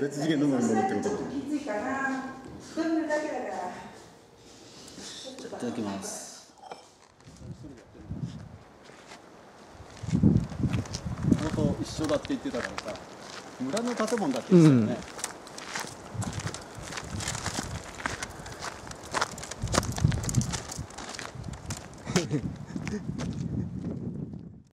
別次元の乗り物ってこときついかな一人だけだからいただきます元一緒だって言ってたからさ村の建物だって言ってたよね、